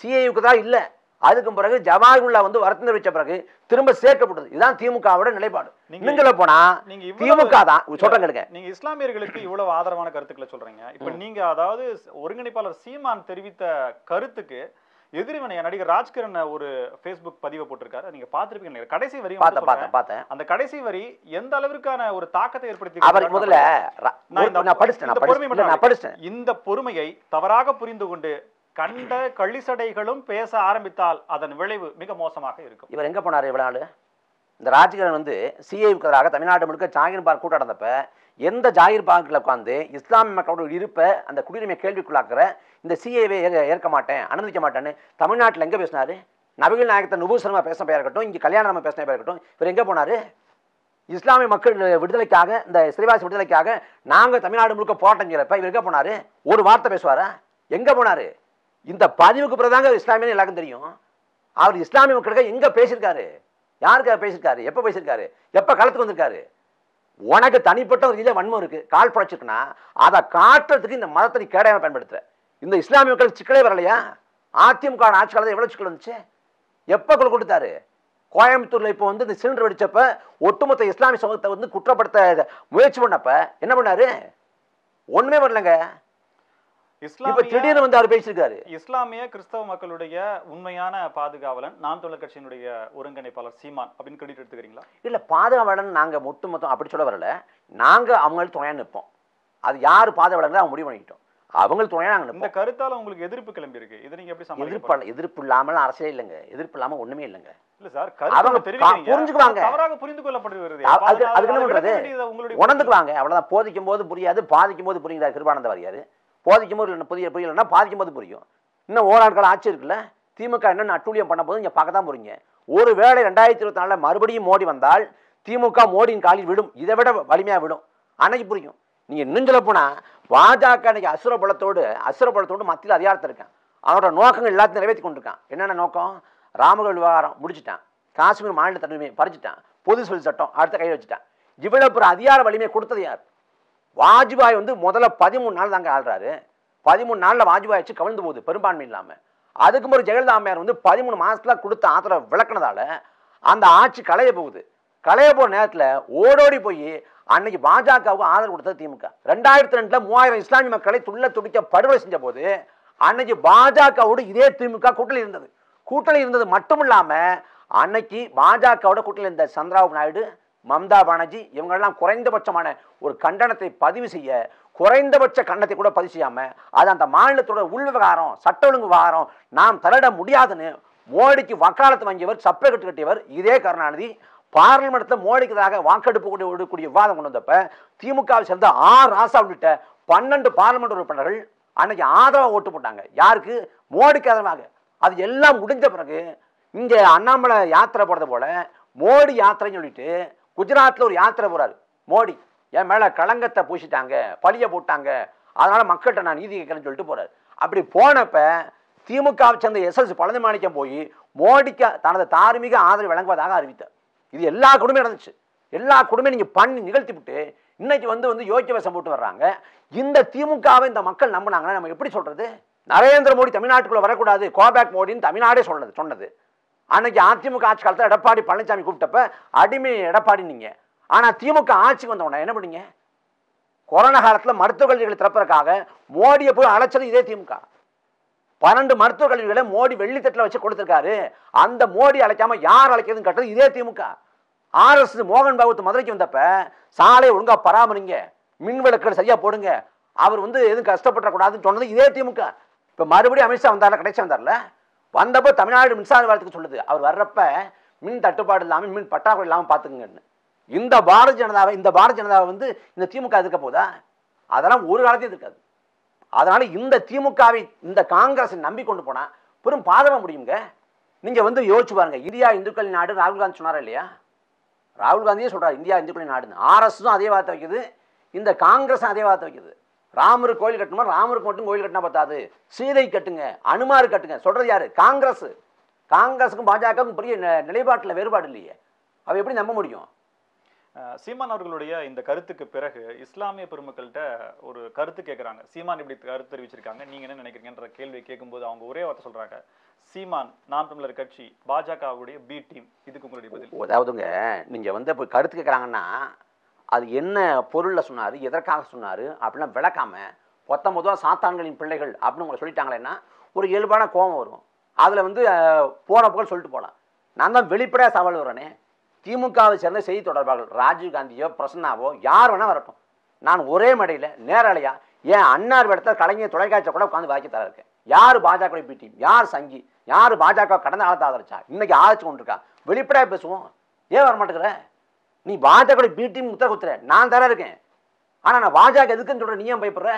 சிஏயுக்கு தான் இல்லை. அதுக்கு பிறகு ஜவாஹர்லா வந்து வருத்தம் தெரிவிச்ச பிறகு திரும்ப சேர்க்கப்பட்டது. இதுதான் திமுகவோட நிலைப்பாடு. நீங்க- இன்னும் சொல்ல போனா திமுக தான். சொல்றேன் கேளுங்க. நீங்க இஸ்லாமியர்களுக்கு இவ்வளவு ஆதரவான கருத்துக்களை சொல்றீங்க. இப்ப நீங்க அதாவது ஒருங்கிணைப்பாளர் சீமான் தெரிவித்த கருத்துக்கு எதிர்வினைய நடிகர் ராஜ்கிரண் ஒரு Facebook பதிவை போட்டிருக்காரு. நீங்க பார்த்திருப்பீங்க. நினைக்கிறேன். கடைசி வரி பார்த்தேன் பார்த்தேன் பார்த்தேன். அந்த கடைசி வரி எந்த அளவிற்கான ஒரு தாக்கத்தை ஏற்படுத்தி அவர் முதல்ல நான் படிச்சிட்டேன் இந்த பொறுமையை தவறாக புரிந்து கொண்டு கண்ட கள்ளிசடைகளும் பேச ஆரம்பித்தால் அதன் விளைவு மிக மோசமாக இருக்கும். இவர் எங்க போனார் இவ்வளவு நாள்? இந்த ராஜ்கிரண் வந்து சிஏவுக்கு எதிராக தமிழ்நாடு முழுக்க ஜாகிர் பார்க் கூட்டம் நடந்தப்ப எந்த ஜாகிர் பார்க்கில் உட்காந்து இஸ்லாமிய மக்களோட இருப்பை அந்த குடியுரிமை கேள்விக்குள்ளாக்குற இந்த சிஏவை ஏற்க மாட்டேன் அனுமதிக்க மாட்டேன்னு தமிழ்நாட்டில் எங்கே பேசினார்? நபிகள் நாயகத்தை நுபு சர்மா பேசின பேர் இருக்கட்டும் இங்கே கல்யாணம் பேசின பேர் இருக்கட்டும் இவர் எங்கே போனாரு? இஸ்லாமிய மக்கள் விடுதலைக்காக இந்த சிறைவாசி விடுதலைக்காக நாங்கள் தமிழ்நாடு முழுக்க போராட்டம் செய்கிறப்ப இவர் எங்கே போனாரு? ஒரு வார்த்தை பேசுவாரா? எங்கே போனாரு? இந்த பதிவுக்கு பிறகுதாங்க இஸ்லாமியன்னு எல்லாருக்கும் தெரியும். அவர் இஸ்லாமிய மக்களுக்கு எங்க பேசியிருக்காரு? யாருக்காக பேசியிருக்காரு? எப்போ பேசியிருக்காரு? எப்போ களத்துக்கு வந்திருக்காரு? உனக்கு தனிப்பட்ட ஒரு இதில் வன்மம் இருக்கு. கால் புழைச்சிருக்குன்னா அதை காட்டுறதுக்கு இந்த மதத்தை நீ கேடாம பயன்படுத்துகிற இந்த இஸ்லாமிய மக்களுக்கு சிக்கலே வரலையா? அதிமுக ஆட்சி காலத்தில் எவ்வளோ சிக்கல் வந்துச்சு? எப்போ குழு கொடுத்தாரு? கோயம்புத்தூரில் இப்போ வந்து இந்த சிலிண்டர் வெடிச்சப்ப ஒட்டுமொத்த இஸ்லாமிய சமூகத்தை வந்து குற்றப்படுத்த முயற்சி பண்ணப்ப என்ன பண்ணாரு? ஒன்றுமே பண்ணலங்க. இப்ப திடீர்னு வந்து அவர் பேசியிருக்காரு. இஸ்லாமிய கிறிஸ்தவ மக்களுடைய உண்மையான பாதுகாவலன் நாம் தமிழர் கட்சியினுடைய ஒருங்கிணைப்பாளர் சீமான் அப்படின்னு கிரெடிட் எடுத்துக்கிறீங்களா? இல்ல பாதுகாவலன் நாங்க மொத்த மொத்தம் அப்படி சொல்ல வரல. நாங்க அவங்களுக்கு துணையா நிற்போம் அது யார் பாதுகாவலர்கள் அவங்க முடிவு பண்ணிக்கிட்டோம். அவங்களுக்கு துணையா நாங்க இந்த கருத்தால உங்களுக்கு எதிர்ப்பு கிளம்பி இருக்கு. இதை நீங்க எப்படி எதிர்ப்பு எதிர்ப்பு இல்லாமல் அரசியல் இல்லைங்க. எதிர்ப்பு இல்லாம ஒண்ணுமே இல்லைங்க. இல்ல சார் அவங்க புரிஞ்சுக்குவாங்க. தவறாக புரிந்து கொள்ளப்பட்டு வருது அது- அதுக்கு- உணர்ந்துக்குவாங்க. அவ்வளவுதான். போதிக்கும் போது புரியாது பாதிக்கும் போது புரியுங்கிறார் கிருபானந்த வாரியார் போதிக்கும் போது இல்லை புதிய புரியலன்னா பாதிக்கும் போது புரியும். இன்னும் ஓராட்கள் ஆட்சி இருக்குல்ல திமுக என்னென்ன அட்டூழியம் பண்ண போது இங்கே பார்க்க தான் புரியுங்க. ஒரு வேளை ரெண்டாயிரத்தி இருபத்தி நாலில் மறுபடியும் மோடி வந்தால் திமுக மோடியின் காலில் விடும் இதை விட வலிமையாக விடும். அன்னைக்கு புரியும். நீங்கள் இன்னும் சொல்ல போனால் பாஜக அன்னைக்கு அசுர பலத்தோடு அசுர பலத்தோடு மத்தியில் அதிகாரத்தில் இருக்கான். அவனோட நோக்கங்கள் எல்லாத்தையும் நிறைவேற்றி கொண்டிருக்கான். என்னென்ன நோக்கம்? ராமகல் விவகாரம் முடிச்சிட்டான். காஷ்மீர் மாநில தன்மையை பறிச்சிட்டான். பொது சொல் சட்டம் அடுத்த கையை வச்சுட்டான். இவ்வளவு பெரிய அதிகார வலிமை கொடுத்தது யார்? வாஜ்பாய் வந்து முதல்ல பதிமூணு நாள் தாங்க ஆள்றாரு. பதிமூணு நாளில் வாஜ்பாய் ஆச்சு கவிழ்ந்து போகுது பெரும்பான்மை இல்லாமல் அதுக்கு முறை ஜெயலலிதா அம்மையார் வந்து பதிமூணு மாதத்தில் கொடுத்த ஆதரவை விளக்குனதால அந்த ஆட்சி களைய போகுது. களைய போகிற நேரத்தில் ஓடோடி போய் அன்னைக்கு பாஜகவுக்கு ஆதரவு கொடுத்தது திமுக. ரெண்டாயிரத்தி ரெண்டில் மூவாயிரம் இஸ்லாமிய மக்களை துள்ள துடிக்க படுகொலை செஞ்ச போது அன்னைக்கு பாஜகவோடு இதே திமுக கூட்டணி இருந்தது. கூட்டணி இருந்தது மட்டும் இல்லாமல் அன்னைக்கு பாஜகவோட கூட்டணி இருந்த சந்திராபாபு நாயுடு மம்தா பானர்ஜி இவங்கெல்லாம் குறைந்தபட்சமான ஒரு கண்டனத்தை பதிவு செய்ய குறைந்தபட்ச கண்டனத்தை கூட பதிவு செய்யாமல் அது அந்த மாநிலத்தோட உள் விவகாரம் சட்ட ஒழுங்கு விவகாரம் நாம் தலையிட முடியாதுன்னு மோடிக்கு வக்காலத்து வாங்கியவர் சப்பை கட்டு கட்டியவர் இதே கருணாநிதி. பார்லிமெண்ட்ல மோடிக்கு எதிராக வாக்கெடுப்பு கூடிய விடக்கூடிய விவாதம் கொண்டு வந்தப்ப திமுகவை சேர்ந்த ஆர் ராசா உள்ளிட்ட பன்னெண்டு பார்லிமெண்ட் உறுப்பினர்கள் அன்னைக்கு ஆதரவாக ஓட்டு போட்டாங்க. யாருக்கு? மோடிக்கு ஆதரவாக. அது எல்லாம் முடிஞ்ச பிறகு இங்கே அண்ணாமலை யாத்திரை போடுறது போல மோடி யாத்திரைன்னு சொல்லிட்டு குஜராத்தில் ஒரு யாத்திரை போறாரு. மோடி என் மேலே களங்கத்தை பூசிட்டாங்க பழிய போட்டாங்க அதனால் மக்கள்கிட்ட நான் நீதி கேட்குறேன்னு சொல்லிட்டு போறாரு. அப்படி போனப்போ திமுகவை சேர்ந்த எஸ்எஸ் பழனி மாணிக்கம் போய் மோடிக்கு தனது தார்மீக ஆதரவு வழங்குவதாக அறிவித்தார். இது எல்லா குடும்பம் நடந்துச்சு. எல்லா குடும்பமும் நீங்கள் பண்ணி நிகழ்த்தி விட்டு இன்னைக்கு வந்து வந்து யோக்கிய வசம் போட்டு வர்றாங்க. இந்த திமுகவை இந்த மக்கள் நம்பினாங்கன்னா நம்ம எப்படி சொல்கிறது நரேந்திர மோடி தமிழ்நாட்டுக்குள்ளே வரக்கூடாது. கோபேக் மோடின்னு தமிழ்நாடே சொன்னது சொன்னது. அன்னைக்கு அதிமுக ஆட்சி காலத்தில் எடப்பாடி பழனிசாமி கூப்பிட்டப்ப அடிமை எடப்பாடி நீங்கள் ஆனால் திமுக ஆட்சிக்கு வந்த உடனே என்ன பண்ணீங்க? கொரோனா காலத்தில் மருத்துவக் கல்விகளை திறப்பதற்காக மோடியை போய் அழைச்சது இதே திமுக. பன்னெண்டு மருத்துவக் கல்விகளை மோடி வெள்ளித்தட்டில் வச்சு கொடுத்துருக்காரு. அந்த மோடி அழைக்காமல் யார் அழைக்கிறதுன்னு கேட்டது இதே திமுக. ஆர்எஸ் மோகன் பாபுத்து மதுரைக்கு வந்தப்ப சாலை ஒழுங்கா பராமரிங்க மின் விளக்குகள் சரியாக போடுங்க. அவர் வந்து எதுவும் கஷ்டப்படக்கூடாதுன்னு சொன்னது இதே திமுக. இப்போ மறுபடியும் அமித்ஷா வந்தார்ல கடைசி வந்தார்ல? வந்தப்போ தமிழ்நாடு மின்சார வாரத்துக்கு சொல்லுது. அவர் வர்றப்ப மின் தட்டுப்பாடு இல்லாமல் மின் பற்றாக்குறை இல்லாமல் பார்த்துக்குங்கன்னு இந்த பாரதிய ஜனதாவை இந்த பாரதிய ஜனதாவை வந்து இந்த திமுக எதிர்க்க போதா? அதெல்லாம் ஒரு காலத்தையும் இருக்காது அதனால் இந்த திமுகவை இந்த காங்கிரஸை நம்பி கொண்டு போனால் பெரும் பாதக முடியுங்க நீங்கள் வந்து யோசிச்சு பாருங்க. இந்தியா இந்துக்களின் நாடு ராகுல் காந்தி சொன்னாரா இல்லையா? ராகுல் காந்தியே சொல்கிறார் இந்தியா இந்துக்களின் நாடுன்னு. ஆர்எஸும் அதே வார்த்தை வைக்குது. இந்த காங்கிரஸும் அதே வார்த்தை வைக்குது. ராமருக்கு கோயில் கட்டணுமா? ராமருக்கு மட்டும் கோயில் கட்டினா பத்தாது. சீதை கட்டுங்க அனுமாரு கட்டுங்க. சொல்றது யாரு? காங்கிரஸ். காங்கிரஸுக்கும் பாஜகவுக்கும் பெரிய நிலைப்பாட்டுல வேறுபாடு இல்லையே. அவ எப்படி நம்ப முடியும்? சீமான் அவர்களுடைய இந்த கருத்துக்கு பிறகு இஸ்லாமிய பெருமக்கள்கிட்ட ஒரு கருத்து கேட்குறாங்க சீமான் இப்படி கருத்து தெரிவிச்சிருக்காங்க. நீங்க என்ன நினைக்கிறீங்கன்ற கேள்வி கேட்கும்போது அவங்க ஒரே வார்த்தை சொல்றாங்க. சீமான் நாம் தமிழர் கட்சி பாஜகவுடைய பி டீம் இதுக்கு உங்களுடைய பதில். அதாவதுங்க நீங்க வந்து இப்போ கருத்து கேட்குறாங்கன்னா அது என்ன பொருளில் சொன்னார் எதற்காக சொன்னார் அப்படிலாம் விளக்காம பத்தொன்பதுவா சாத்தான்களின் பிள்ளைகள் அப்படின்னு உங்களை சொல்லிட்டாங்களேன்னா ஒரு இயல்பான கோபம் வரும். அதில் வந்து போகிற புகழ் சொல்லிட்டு போகலாம் நான் தான் வெளிப்படையாக சவால் வரேனே திமுகவை சேர்ந்த செய்தி தொடர்பாளர்கள் ராஜீவ்காந்தியோ பிரசன்னாவோ யார் வேணால் வரட்டும். நான் ஒரே மடையில் நேரலையா ஏன் அன்னார் இடத்துல கலைஞர் தொலைக்காட்சியை கூட உட்காந்து வாக்கி தர இருக்கேன். யார் பாஜக பி யார் சங்கி? யார் பாஜக கடந்த காலத்தை ஆதரிச்சா? இன்னைக்கு ஆதரிச்சு கொண்டிருக்கா? வெளிப்படையாக பேசுவோம். ஏன் வர நீ பாஜக பி டீம் குத்துற. நான் தர இருக்கேன். ஆனா நான் பாஜக எதுக்குன்னு சொல்ற? நீ ஏன் பயப்படுற?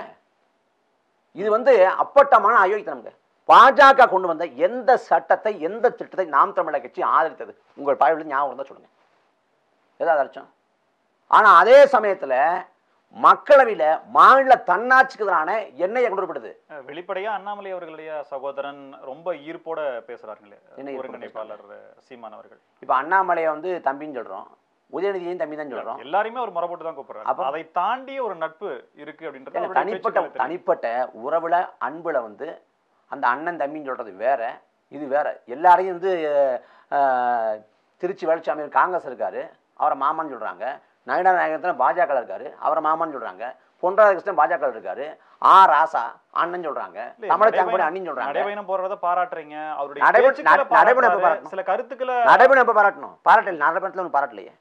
இது வந்து அப்பட்டமான அயோக்கியத்தனம்ங்க. பாஜக கொண்டு வந்த எந்த சட்டத்தை எந்த திட்டத்தை நாம் தமிழர் கட்சி ஆதரித்தது? உங்கள் பாய்வில் ஞாபகம் தான் சொல்லுங்க. ஏதாவது அர்த்தம் ஆனா அதே சமயத்துல மக்களவையில மாநில தன்னாட்சிக்கு எதிரான எண்ணெயை கொண்டு வரப்படுது வெளிப்படையா அண்ணாமலை அவர்களுடைய சகோதரன் ரொம்ப ஈர்ப்போட பேசுறாருங்களே. ஒருங்கிணைப்பாளர் சீமான் அவர்கள். இப்ப அண்ணாமலையை வந்து தம்பின்னு சொல்றோம். உதயநிதியையும் தம்பி தான் சொல்றோம் எல்லாரையுமே ஒரு முறை போட்டு தான் கூப்பிடுறாரு அப்புறம்? அதை தாண்டிய ஒரு நட்பு இருக்கு அப்படின்றது தனிப்பட்ட. தனிப்பட்ட உறவுல அன்புல வந்து அந்த அண்ணன் தம்பின்னு சொல்கிறது வேற இது வேற எல்லாரையும் வந்து திருச்சி வேலுச்சாமி காங்கிரஸ் இருக்காரு அவரை மாமான்னு சொல்கிறாங்க நயனா நாயகத்தில் பாஜக இருக்காரு அவரை மாமான்னு சொல்கிறாங்க பொன்ராதாகிருஷ்ணன் பாஜக இருக்காரு. ஆ ராசா அண்ணன் சொல்கிறாங்க இல்ல, தமிழச்சாங்க நடைபயணம் அண்ணன் சொல்கிறாங்க நடைபயணம் போறத பாராட்டுறீங்க. அவருடைய நடைபயணம் நடைபயணம்? சில கருத்துக்களை நடைபெணம் எப்போ பாராட்டணும்? பாராட்டல நடைபெணத்தில் ஒன்று பாராட்டலையே.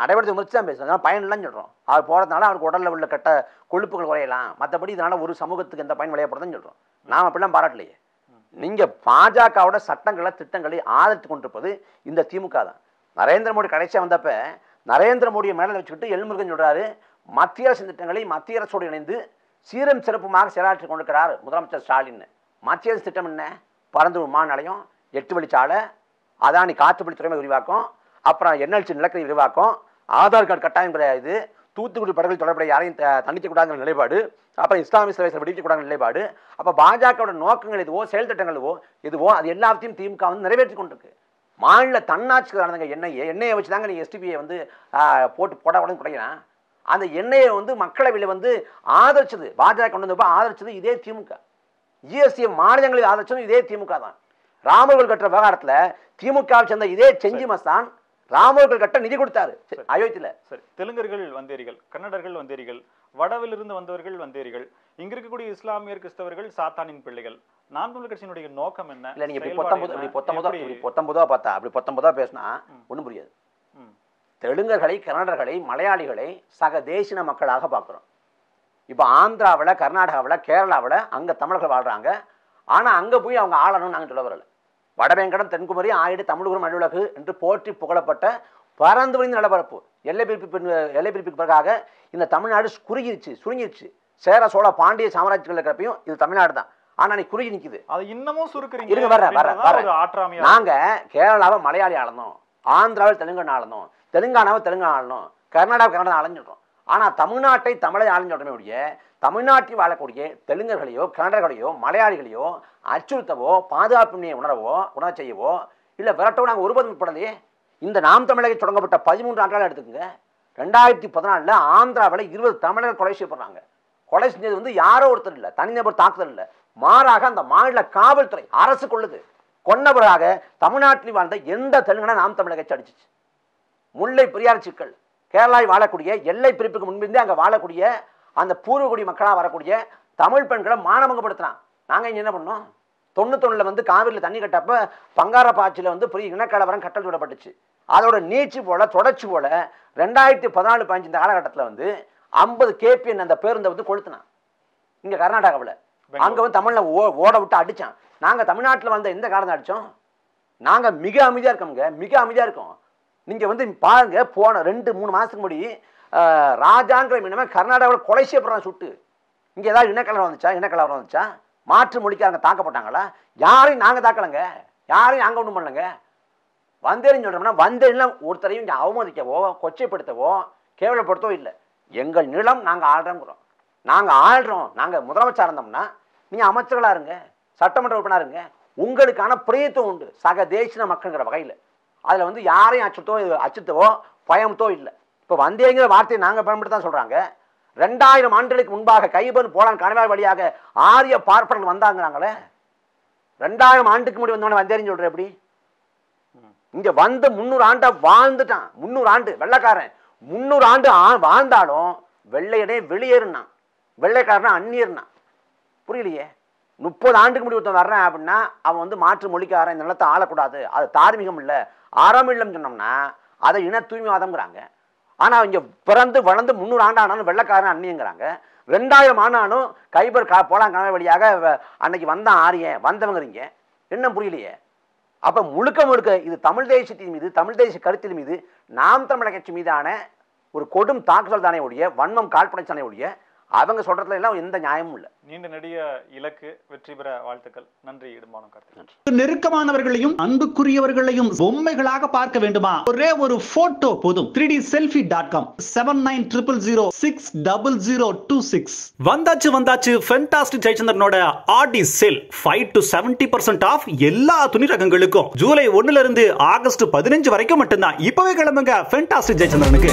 நடைபெறத்தை முடிச்சு தான் பேசுகிறோம் அதனால் பயன் இல்லைன்னு சொல்கிறோம் அவர் போகிறதுனால அவருக்கு உடலில் உள்ள கெட்ட கொழுப்புகள் குறையலாம். மற்றபடி இதனால் ஒரு சமூகத்துக்கு எந்த பயன் விளையப்படுதுன்னு சொல்கிறோம் நாம் அப்படிலாம் பாராட்டலையே. நீங்கள் பாஜகவோட சட்டங்களை திட்டங்களை ஆதரித்து கொண்டிருப்பது இந்த திமுக தான். நரேந்திர மோடி கடைசியாக வந்தப்ப நரேந்திர மோடியை மேலே வச்சுக்கிட்டு எல்முருகன் சொல்கிறாரு மத்திய அரசு திட்டங்களை மத்திய அரசோடு இணைந்து சீரம் சிறப்புமாக செயலாற்றி கொண்டிருக்கிறார் முதலமைச்சர் ஸ்டாலின். மத்திய அரசு திட்டம் என்ன? பரந்து விமான நிலையம் எட்டு வழிச்சாலை அதானி காற்றுப்படி துறைமுக விரிவாக்கம் அப்புறம் என்எல்சி நிலக்கரி விரிவாக்கம் ஆதார் கார்டு கட்டாயம் இது தூத்துக்குடி படகுகள் தொடர்புடைய யாரையும் தண்டிக்கக்கூடாதுங்கிற நிலைப்பாடு. அப்புறம் இஸ்லாமிய சிலை விடுவிக்கக்கூடாதுங்கிற நிலைப்பாடு. அப்போ பாஜகவோட நோக்கங்கள் எதுவோ செயல் திட்டங்களோ எதுவோ அது எல்லாத்தையும் திமுக வந்து நிறைவேற்றி கொண்டிருக்கு. மாநில தன்னாட்சி நடந்தங்க எண்ணெயை எண்ணெயை வச்சு தாங்க நீ எஸ்டிபியை வந்து போட்டு போட உடனே குறைக்கிறான். அந்த எண்ணெயை வந்து மக்களவையில் வந்து ஆதரிச்சது. பாஜக கொண்டு வந்தப்போ ஆதரிச்சது இதே திமுக. ஜிஎஸ்டி மாநிலங்களில் ஆதரிச்சதும் இதே திமுக தான். ராமர்கள் கட்டுற விவகாரத்தில் திமுகவை சேர்ந்த இதே செஞ்சி மஸ்தான் ராமர்கள் கட்ட நிதி கொடுத்தாரு. அயோத்தியில. சரி தெலுங்கர்கள் வந்தேரிகள் கன்னடர்கள் வந்தேரிகள் வடவிலிருந்து வந்தவர்கள் வந்தேரிகள் இங்க இருக்கக்கூடிய இஸ்லாமியர் கிறிஸ்தவர்கள் சாத்தானின் பிள்ளைகள். நாம் தமிழர் கட்சியினுடைய நோக்கம் என்ன? இல்ல நீங்க இப்படி என்ன? இப்படி பொத்தம்பதா பார்த்தா அப்படி பொத்தம்பதா பேசினா ஒண்ணும் புரியாது. தெலுங்கர்களை கன்னடர்களை மலையாளிகளை சக தேசின மக்களாக பார்க்குறோம். இப்போ ஆந்திராவில் கர்நாடகாவில் கேரளாவில் அங்கே தமிழர்கள் வாழ்கிறாங்க ஆனால் அங்கே போய் அவங்க ஆளணும்னு நாங்கள் சொல்ல வரல. வடவேங்கடம் தென்குமரி ஆயிடு தமிழகம் அலுவலகு என்று போற்றி புகழப்பட்ட பறந்து விரிந்த நிலப்பரப்பு. எல்லை பிரிப்பு எல்லை பிரிப்புக்கு பிறகாக இந்த தமிழ்நாடு குறுகிருச்சு சுருங்கிருச்சு. சேர சோழ பாண்டிய சாம்ராஜ்யங்கள் இருக்கிறப்பையும் இது தமிழ்நாடு தான். ஆனால் நீ குறுகி நிற்குது அதை இன்னமும் சுருக்குறீங்க. இருங்க, வர்றேன், வர்றேன், அப்படின்றதுதான் வர்றேன். ஒரு ஆற்றாமையா நாங்க கேரளாவை மலையாளி ஆளணும் ஆந்திராவில் தெலுங்கானா ஆளணும் தெலுங்கானாவை தெலுங்கானா ஆளணும் கர்நாடகா கர்நாடகா ஆளுன்னு ஆனால் தமிழ்நாட்டை தமிழை ஆளுன்னு சொல்றமே ஒழிய தமிழ்நாட்டில் வாழக்கூடிய தெலுங்கர்களையோ கன்னடர்களையோ மலையாளிகளையோ அச்சுறுத்தவோ பாதுகாப்பின்மையை உணரவோ உணர செய்யவோ இல்லை விரட்டவோ நாங்கள் ஒருபதும் படலையே இந்த நாம் தமிழகை தொடங்கப்பட்ட பதிமூன்று ஆண்டுகள் எடுத்துக்கங்க. ரெண்டாயிரத்தி பதினாலில் ஆந்திராவில் இருபது தமிழர்கள் கொலை செய்யப்படுறாங்க. கொலை செஞ்சது வந்து யாரோ ஒருத்தர் இல்லை தனிநபர் தாக்குதல் இல்லை. மாறாக அந்த மாநில காவல்துறை அரசு கொள்ளுது கொன்னவராக தமிழ்நாட்டில் வாழ்ந்த எந்த தெலுங்கனா நாம் தமிழை கட்சி அடிச்சிச்சு. முல்லை பெரியார் சிக்கல். கேரளாவில் வாழக்கூடிய எல்லை பிரிப்புக்கு முன்பிருந்தே அங்கே வாழக்கூடிய அந்த பூர்வகுடி மக்களாக வரக்கூடிய தமிழ் பெண்களை மானமங்கப்படுத்தினான் நாங்கள் இங்கே என்ன பண்ணோம்? தொண்ணூத்தொன்னில் வந்து காவிரியில் தண்ணி கட்டப்ப பங்கார பாய்ச்சியில் வந்து பெரிய இனக்கலவரம் கட்டல் விடப்பட்டுச்சு. அதோட நீட்சி போல் தொடர்ச்சி போல் ரெண்டாயிரத்தி பதினாலு பதினஞ்சு இந்த காலகட்டத்தில் வந்து ஐம்பது கேபிஎன் அந்த பேருந்தை வந்து கொளுத்தினான். இங்கே கர்நாடகாவில். அங்கே வந்து தமிழில் ஓ ஓட விட்டு அடித்தான் நாங்கள் தமிழ்நாட்டில் வந்த எந்த காலம் அடித்தோம் நாங்கள் மிக அமைதியாக இருக்கோங்க மிக அமைதியாக இருக்கோம். நீங்கள் வந்து பாருங்க போன ரெண்டு மூணு மாதத்துக்கு முன்னாடி ராஜாங்கிற மீனமே கர்நாடகாவில் கொலை செய்யப்படுறான் சுட்டு. இங்கே ஏதாவது இனக்கலவரம் வந்துச்சா? இனக்கலவரம் வந்துச்சா? மாற்று மொழிக்காரங்க தாக்கப்பட்டாங்களா? யாரையும் நாங்கள் தாக்கலைங்க. யாரையும் நாங்கள் ஒன்றும் பண்ணலங்க. வந்தேன்னு சொல்கிறோம்னா வந்தேன்னா ஒருத்தரையும் இங்கே அவமதிக்கவோ கொச்சைப்படுத்தவோ கேவலப்படுத்தவோ இல்லை. எங்கள் நிலம் நாங்கள் ஆள்றோங்கிறோம் நாங்கள் ஆள்றோம். நாங்கள் முதலமைச்சர் இருந்தோம்னா நீங்கள் அமைச்சர்களாக இருங்க சட்டமன்ற உறுப்பினராக இருங்க உங்களுக்கான பிரயத்துவம் உண்டு. சக தேசின மக்கள்ங்கிற வகையில். அதில் வந்து யாரையும் அச்சுத்தோ அச்சுத்தவோ பயமத்தோ இல்லை. இப்போ வந்தேங்கிற வார்த்தையை நாங்கள் பயன்படுத்த தான் சொல்கிறாங்க ரெண்டாயிரம் ஆண்டுகளுக்கு முன்பாக கைபர் போலான் கணவாய் வழியாக ஆரிய பார்ப்பனர்கள் வந்தாங்கிறாங்களே. ரெண்டாயிரம் ஆண்டுக்கு முன்னாடி வந்தவன வந்தேன்னு சொல்கிற எப்படி? இங்கே வந்து முந்நூறு ஆண்டா வாழ்ந்துட்டான். முந்நூறு ஆண்டு வெள்ளைக்காரன். முந்நூறு ஆண்டு ஆ- வாழ்ந்தாலும் வெள்ளையனே வெளியேறினான். வெள்ளைக்காரனா அந்நியர்னா. புரியலையே. முப்பது ஆண்டுக்கு முடி ஒருத்தன் வர்றேன் அப்படின்னா அவன் வந்து மாற்று மொழிக்காரன் இந்த நிலத்தை ஆளக்கூடாது. அது தார்மீகம் இல்லை. அறம் இல்லைன்னு சொன்னோம்னா அதை இன தூய்மைவாதம்ங்கிறாங்க. ஆனால் இங்கே பிறந்து வளர்ந்து முந்நூறு ஆண்டு ஆனாலும் வெள்ளைக்காரன் அண்ணிங்கிறாங்க ரெண்டாயிரம் ஆனாலும் கைபர் கா போலாம் வழியாக வ- அன்னைக்கு வந்தான் ஆரியன் வந்தவங்கிறீங்க. என்ன புரியலையே? அப்போ முழுக்க முழுக்க இது தமிழ் தேசத்தின் மீது தமிழ் தேச கருத்தின் மீது நாம் தமிழக கட்சி மீதான ஒரு கொடும் தாக்குதல் தானே ஒழிய வன்மம் காழ்ப்புணர்ச்சி தானே ஒழிய அவங்க சொல்கிறதுல எல்லாம் எந்த நியாயமும் இல்லை. நீண்ட நெடிய இலக்கு வெற்றி பெற வாழ்த்துக்கள். நன்றி இடுமானம் கார்த்திக். நன்றி. நெருக்கமானவர்களையும் அன்புக்குரியவர்களையும் பொம்மைகளாக பார்க்க வேண்டுமா? ஒரே ஒரு போட்டோ போதும். Three D selfie dot com seven nine triple zero six double zero two six வந்தாச்சு வந்தாச்சு fantastic ஜெயச்சந்திரனோட Aadi sale five to seventy percent off எல்லா துணி ரகங்களுக்கும் ஜூலை ஒண்ணுல இருந்து ஆகஸ்ட் பதினஞ்சு வரைக்கும் மட்டும்தான். இப்பவே கிளம்புங்க ஃபென்டாஸ்டிக் ஜெயச்சந்திரனுக்கு.